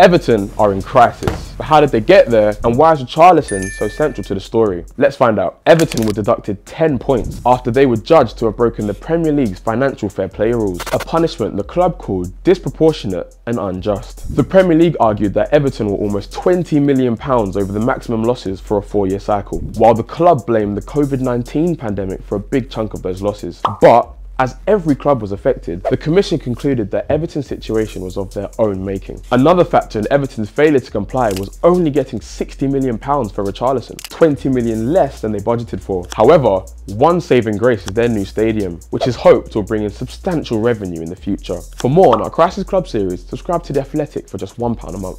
Everton are in crisis. But how did they get there and why is Richarlison so central to the story? Let's find out. Everton were deducted 10 points after they were judged to have broken the Premier League's financial fair play rules, a punishment the club called disproportionate and unjust. The Premier League argued that Everton were almost 20 million pounds over the maximum losses for a four-year cycle, while the club blamed the COVID-19 pandemic for a big chunk of those losses. But as every club was affected, the Commission concluded that Everton's situation was of their own making. Another factor in Everton's failure to comply was only getting £60 million for Richarlison, £20 million less than they budgeted for. However, one saving grace is their new stadium, which is hoped will bring in substantial revenue in the future. For more on our Crisis Club series, subscribe to The Athletic for just £1 a month.